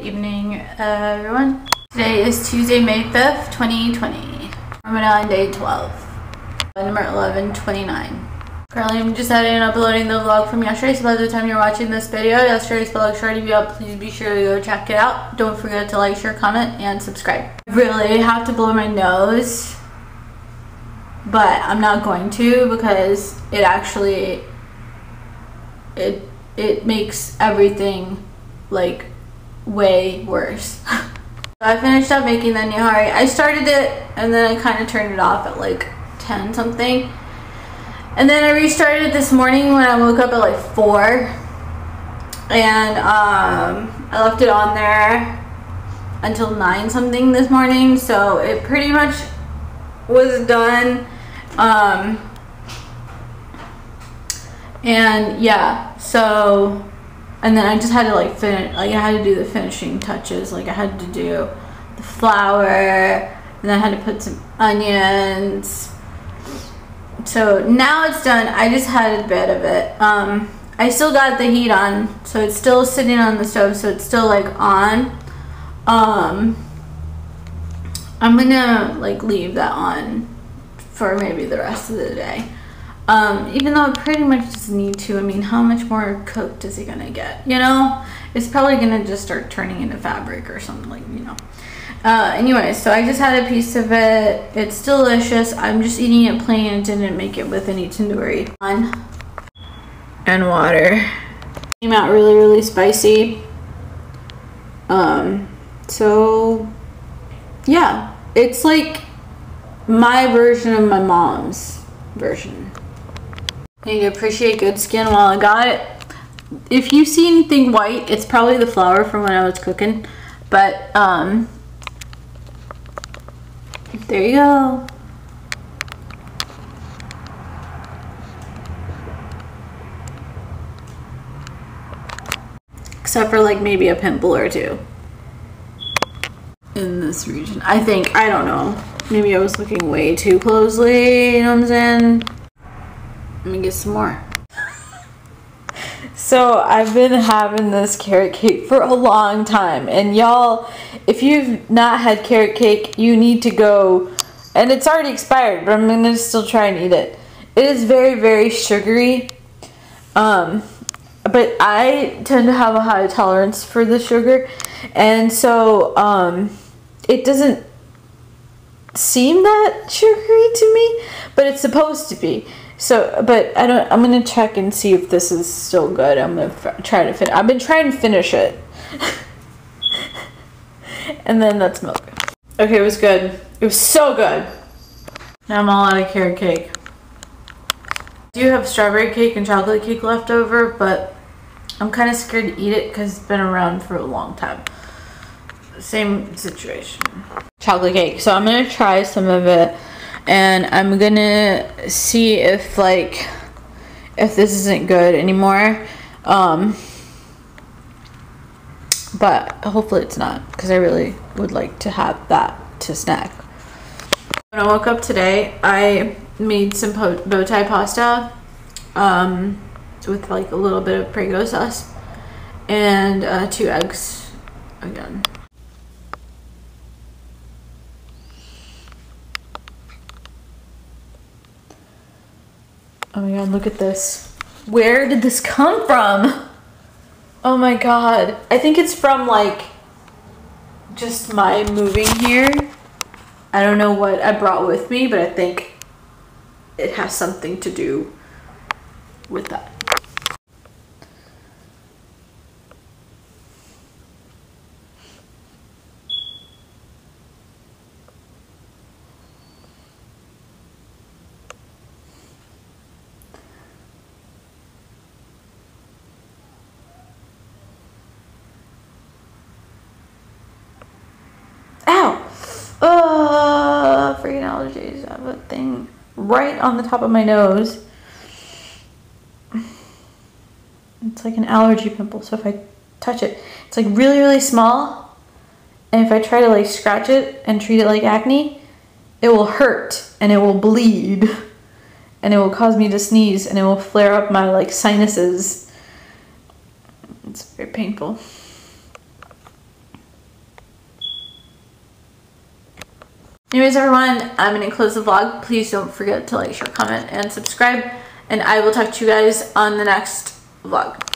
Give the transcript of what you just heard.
evening, everyone. Today is Tuesday, May 5th, 2020. I'm on day 12, number 1129. Currently, I'm just editing and uploading the vlog from yesterday, so by the time you're watching this video, yesterday's vlog should already be up. Please be sure to go check it out. Don't forget to like, share, comment, and subscribe. I really have to blow my nose, but I'm not going to because it actually, it, it makes everything like way worse. I finished up making the nihari. I started it and then I kind of turned it off at like 10 something. And then I restarted it this morning when I woke up at like 4. And um, I left it on there until 9 something this morning. So it pretty much was done. Um, and yeah, so and then I just had to like finish like I had to do the finishing touches. Like I had to do the flour and then I had to put some onions. So now it's done. I just had a bit of it. Um, I still got the heat on so it's still sitting on the stove so it's still like on. Um, I'm gonna like leave that on for maybe the rest of the day um, even though it pretty much doesn't need to. I mean, how much more cooked is he gonna get? You know, it's probably gonna just start turning into fabric or something like you know. Uh, anyway, so I just had a piece of it. It's delicious. I'm just eating it plain didn't make it with any tandoori naan and water. Came out really, really spicy. Um, so yeah, it's like my version of my mom's version. Need to appreciate good skin while I got it. If you see anything white, it's probably the flour from when I was cooking. But, um, there you go. Except for like maybe a pimple or two in this region. I think, I don't know. Maybe I was looking way too closely, you know what I'm saying? Let me get some more. So I've been having this carrot cake for a long time and y'all if you've not had carrot cake you need to go and it's already expired but I'm gonna still try and eat it. It is very very sugary um, but I tend to have a high tolerance for the sugar and so um, it doesn't seem that sugary to me but it's supposed to be so, but I don't. I'm gonna check and see if this is still good. I'm gonna try to finish. I've been trying to finish it, and then that's milk. Okay, it was good. It was so good. Now I'm all out of carrot cake. I do have strawberry cake and chocolate cake left over, but I'm kind of scared to eat it because it's been around for a long time. Same situation. Chocolate cake. So I'm gonna try some of it and I'm gonna see if like if this isn't good anymore. Um but hopefully it's not because I really would like to have that to snack. When I woke up today I made some bow tie pasta um with like a little bit of Prego sauce and uh, two eggs again Oh my god, look at this. Where did this come from? Oh my god. I think it's from like just my moving here. I don't know what I brought with me, but I think it has something to do with that. Oh, freaking allergies. I have a thing right on the top of my nose. It's like an allergy pimple. So if I touch it, it's like really, really small. And if I try to like scratch it and treat it like acne, it will hurt and it will bleed and it will cause me to sneeze and it will flare up my like sinuses. It's very painful. Anyways, everyone, I'm going to close the vlog. Please don't forget to like, share, comment, and subscribe. And I will talk to you guys on the next vlog.